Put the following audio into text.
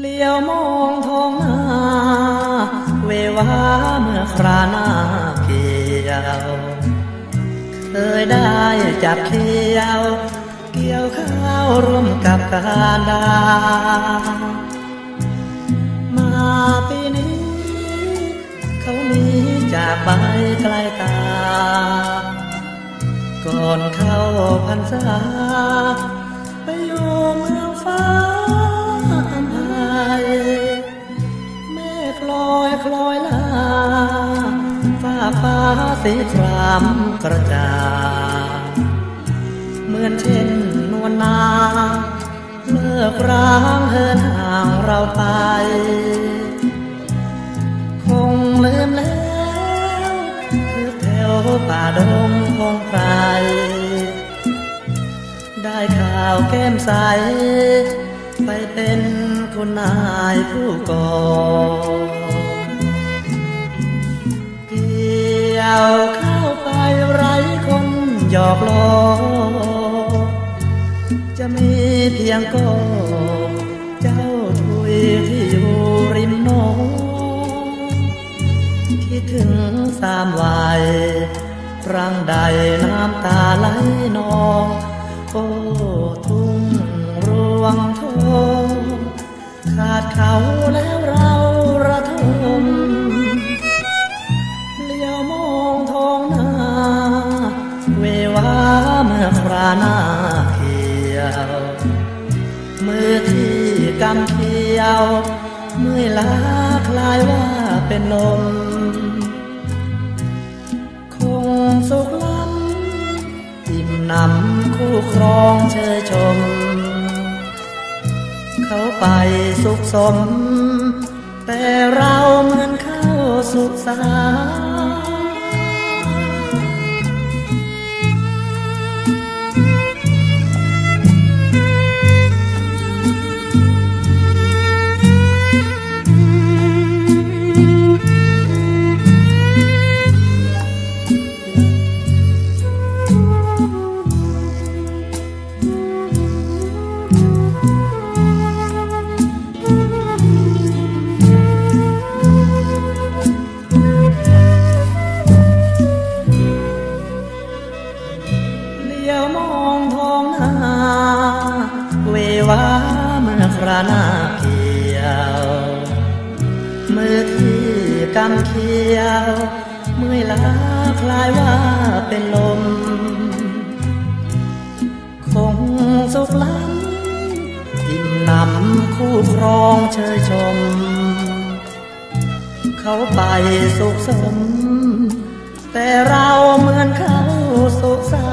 เลี้ยวมองท้องนาเววาเมื่อคราหน้าเกี่ยว เคยได้จับเกียว เกี่ยวข้าวร่วมกับกาดา มาปีนี้ เขาหนีจากไปไกลตา ก่อนเข้าพรรษา ลอยคลอยลาฟ้าฟ้าสีครามกระจายเหมือนเช่นนวลนาเลิกร้างเหินห่างเราไป คงลืมแล้วคือแถวป่าดงคงไพรได้ข่าวแก้มใส ไปเป็นคุณนายผู้กอ กี่ยวเข้าไปไร้คนหยอกล้อ จะมีเพียงก็เจ้าทุยที่อยู่ริมโนนคิดถึงสามวัยรังใดน้ำตาไหลนองโอ้ทุ่งรวงทองขาดเขาแล้วเรา มื่อคราหน้าเขียว มือที่กำเขียวเมื่อยล้าคลายว่าเป็นลมคงสุขล้ำอิ่มนำคู่ครองเชยชม เขาไปสุขสม แต่เราเหมือนเข้าสุขสา เววาเมื่อคราหน้าเขียว มือที่กำเขียวเมื่อยล้าคลายว่าเป็นลม คงสุขล้ำอิ่มนำคู่ครองเชยชม เขาไปสุขสม แต่เราเหมือนเขาสุขสา